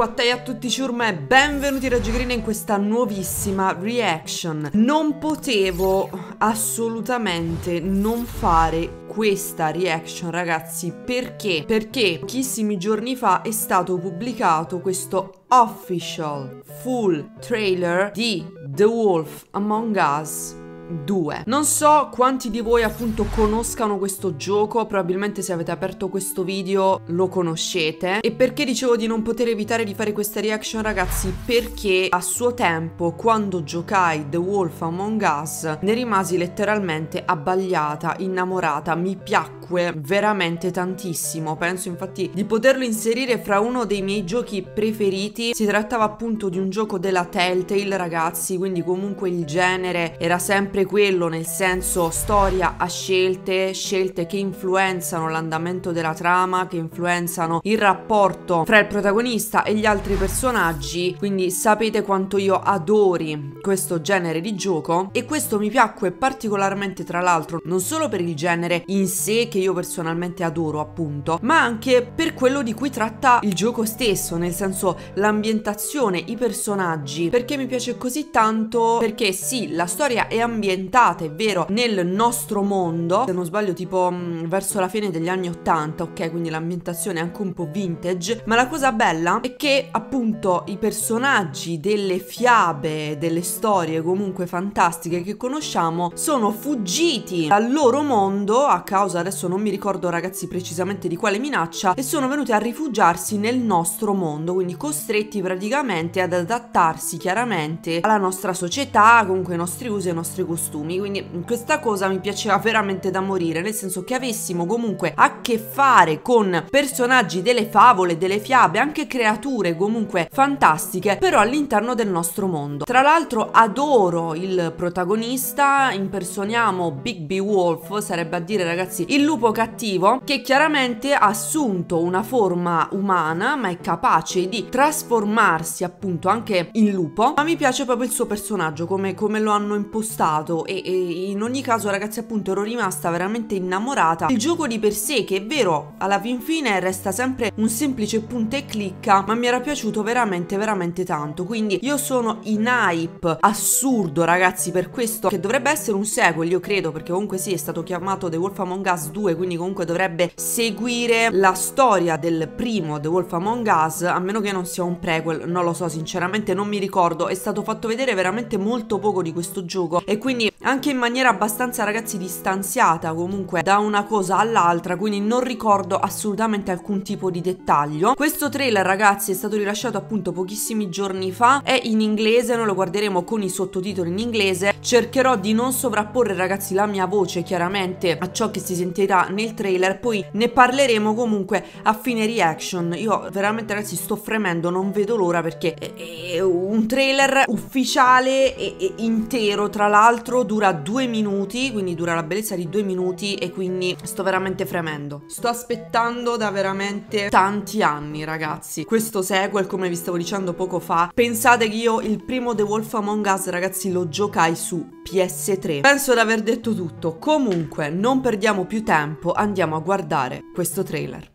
guattai a tutti ciurma e benvenuti Raggi Green in questa nuovissima reaction. Non potevo assolutamente non fare questa reaction ragazzi. Perché? Perché pochissimi giorni fa è stato pubblicato questo official full trailer di The Wolf Among Us 2. Non so quanti di voi appunto conoscano questo gioco, probabilmente se avete aperto questo video lo conoscete. E perché dicevo di non poter evitare di fare questa reaction ragazzi? Perché a suo tempo quando giocai The Wolf Among Us ne rimasi letteralmente abbagliata, innamorata, mi piacque veramente tantissimo. Penso infatti di poterlo inserire fra uno dei miei giochi preferiti. Si trattava appunto di un gioco della Telltale ragazzi, quindi comunque il genere era sempre quello, nel senso storia a scelte, scelte che influenzano l'andamento della trama, che influenzano il rapporto fra il protagonista e gli altri personaggi, quindi sapete quanto io adori questo genere di gioco e questo mi piacque particolarmente tra l'altro non solo per il genere in sé che io personalmente adoro appunto, ma anche per quello di cui tratta il gioco stesso, nel senso l'ambientazione, i personaggi, perché mi piace così tanto perché sì, la storia è ambientata è vero, nel nostro mondo, se non sbaglio tipo mh, mm, verso la fine degli anni 80, ok, quindi l'ambientazione è anche un po' vintage, ma la cosa bella è che appunto i personaggi delle fiabe, delle storie comunque fantastiche che conosciamo sono fuggiti dal loro mondo a causa, adesso non mi ricordo ragazzi precisamente di quale minaccia, e sono venuti a rifugiarsi nel nostro mondo, quindi costretti praticamente ad adattarsi chiaramente alla nostra società, comunque ai nostri usi e ai nostri costumi, quindi questa cosa mi piaceva veramente da morire, nel senso che avessimo comunque a che fare con personaggi delle favole, delle fiabe, anche creature comunque fantastiche, però all'interno del nostro mondo. Tra l'altro adoro il protagonista, impersoniamo Big B Wolf, sarebbe a dire ragazzi il lupo cattivo, che chiaramente ha assunto una forma umana, ma è capace di trasformarsi appunto anche in lupo, ma mi piace proprio il suo personaggio, come, come lo hanno impostato. E, e, in ogni caso ragazzi appunto ero rimasta veramente innamorata. Il gioco di per sé che è vero alla fin fine resta sempre un semplice punta e clicca ma mi era piaciuto veramente veramente tanto. Quindi io sono in hype assurdo ragazzi per questo che dovrebbe essere un sequel io credo perché comunque sì è stato chiamato The Wolf Among Us 2 quindi comunque dovrebbe seguire la storia del primo The Wolf Among Us a meno che non sia un prequel non lo so sinceramente non mi ricordo. È stato fatto vedere veramente molto poco di questo gioco e quindi anche in maniera abbastanza ragazzi distanziata comunque da una cosa all'altra quindi non ricordo assolutamente alcun tipo di dettaglio. Questo trailer ragazzi è stato rilasciato appunto pochissimi giorni fa è in inglese noi lo guarderemo con i sottotitoli in inglese. Cercherò di non sovrapporre ragazzi la mia voce chiaramente a ciò che si sentirà nel trailer poi ne parleremo comunque a fine reaction io veramente ragazzi sto fremendo non vedo l'ora perché è un trailer ufficiale e intero tra l'altro dura due minuti, quindi dura la bellezza di due minuti e quindi sto veramente fremendo. Sto aspettando da veramente tanti anni, ragazzi. Questo sequel, come vi stavo dicendo poco fa, pensate che io il primo The Wolf Among Us, ragazzi, lo giocai su PS3. Penso di aver detto tutto. Comunque, non perdiamo più tempo, andiamo a guardare questo trailer.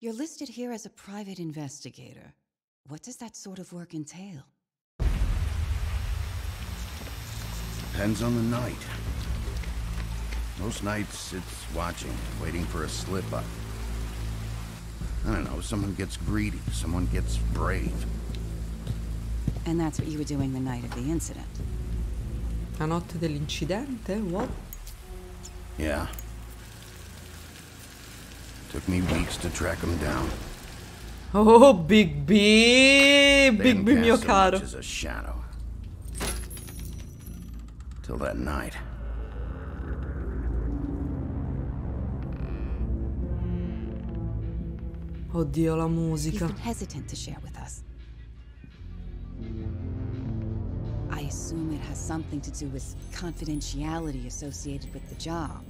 You're listed here as a private investigator. What does that sort of work entail? Depends on the night. Most nights, it's watching, waiting for a slip-up. I don't know, someone gets greedy, someone gets brave. And that's what you were doing the night of the incident? La notte dell'incidente? What? Yeah. Took me weeks to track them down. Oh, Big B! Big B mio caro. Is a shadow. Till that night. Oddio, la musica. You've been hesitant to share with us. I assume it has something to do with confidentiality associated with the job.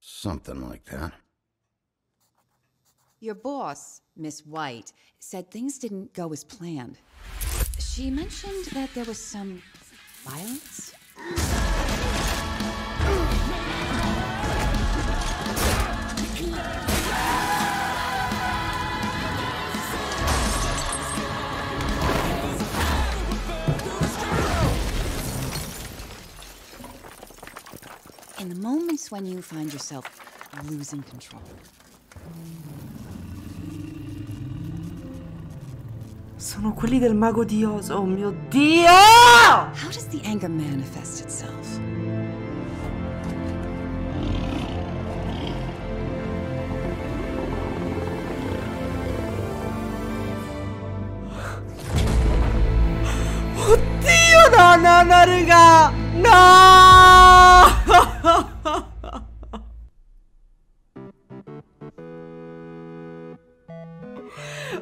Something like that. Your boss, Miss White, said things didn't go as planned. She mentioned that there was some violence. In the moments when you find yourself losing control, Sono quelli del mago di Oz. Oh mio Dio! how does the anger manifest itself? Oddio, no, no, no, raga! No!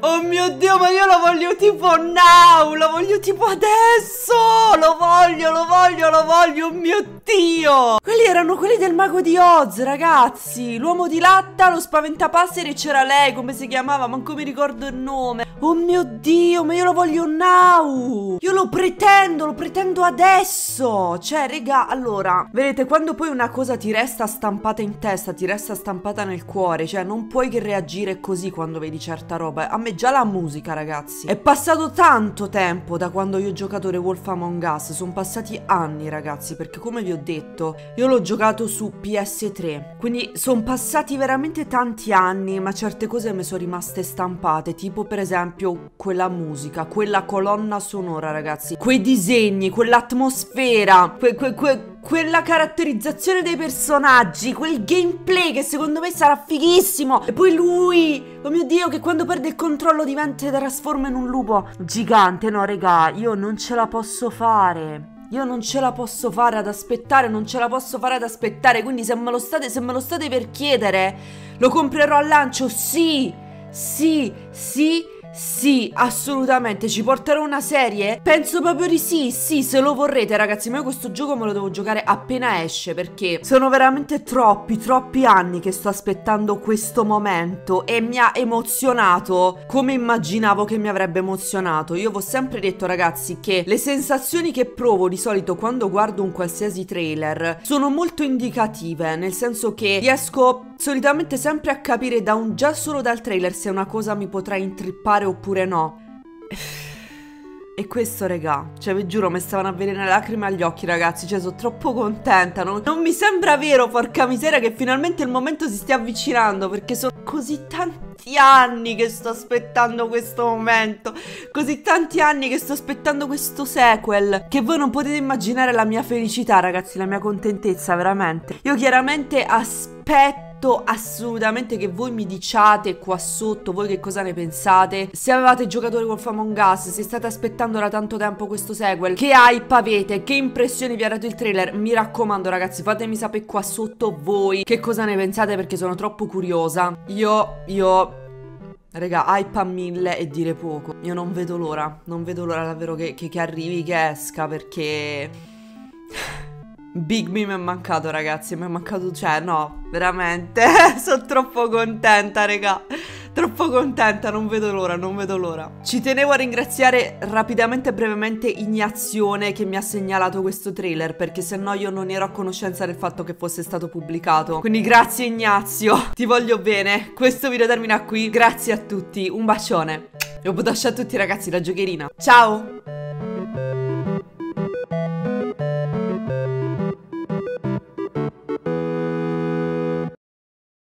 Oh mio Dio, ma io lo voglio tipo now! Lo voglio tipo adesso! Lo voglio, lo voglio, lo voglio! Oh mio Dio! Quelli erano quelli del mago di Oz, ragazzi! L'uomo di latta, lo spaventapasseri e c'era lei, come si chiamava? Manco mi ricordo il nome. Oh mio Dio, ma io lo voglio now! Lo pretendo, lo pretendo adesso! Cioè, raga, allora, vedete, quando poi una cosa ti resta stampata in testa, ti resta stampata nel cuore, cioè non puoi che reagire così quando vedi certa roba. A me già la musica, ragazzi. È passato tanto tempo da quando io ho giocato The Wolf Among Us, sono passati anni, ragazzi, perché come vi ho detto, io l'ho giocato su PS3, quindi sono passati veramente tanti anni, ma certe cose mi sono rimaste stampate, tipo per esempio quella musica, quella colonna sonora, ragazzi, quei disegni, quell'atmosfera, que- que- que- quella caratterizzazione dei personaggi, quel gameplay che secondo me sarà fighissimo. E poi lui, oh mio dio, che quando perde il controllo diventa e trasforma in un lupo gigante. No, regà, io non ce la posso fare. Io non ce la posso fare ad aspettare, non ce la posso fare ad aspettare. Quindi se me lo state, se me lo state per chiedere, lo comprerò al lancio. Sì, sì, sì. Sì, assolutamente, ci porterò una serie? Penso proprio di sì, sì, se lo vorrete ragazzi, ma io questo gioco me lo devo giocare appena esce perché sono veramente troppi, troppi anni che sto aspettando questo momento e mi ha emozionato come immaginavo che mi avrebbe emozionato. Io vi ho sempre detto ragazzi che le sensazioni che provo di solito quando guardo un qualsiasi trailer sono molto indicative, nel senso che riesco solitamente sempre a capire da un già solo dal trailer se una cosa mi potrà intrippare oppure no. E questo, regà, cioè vi giuro, mi stavano a venire le lacrime agli occhi, ragazzi. Cioè, sono troppo contenta. Non, non mi sembra vero, porca miseria, che finalmente il momento si stia avvicinando. Perché sono così tanti anni che sto aspettando questo momento. Così tanti anni che sto aspettando questo sequel. Che voi non potete immaginare la mia felicità, ragazzi, la mia contentezza, veramente. Io chiaramente aspetto assolutamente che voi mi diciate qua sotto voi che cosa ne pensate? Se avevate giocato Wolf Among Us se state aspettando da tanto tempo questo sequel che hype avete? Che impressioni vi ha dato il trailer? Mi raccomando ragazzi fatemi sapere qua sotto voi che cosa ne pensate perché sono troppo curiosa. Io io Raga, hype a mille e dire poco. Io non vedo l'ora, non vedo l'ora davvero che, che, che arrivi, che esca, perché... Big mi è mancato, ragazzi. Mi è mancato, cioè, no, veramente. Sono troppo contenta, raga. Troppo contenta, non vedo l'ora, non vedo l'ora. Ci tenevo a ringraziare rapidamente e brevemente Ignazione che mi ha segnalato questo trailer, perché se no io non ero a conoscenza del fatto che fosse stato pubblicato. Quindi grazie Ignazio, ti voglio bene. Questo video termina qui. Grazie a tutti, un bacione. E un bacio a tutti ragazzi da giocherina. Ciao!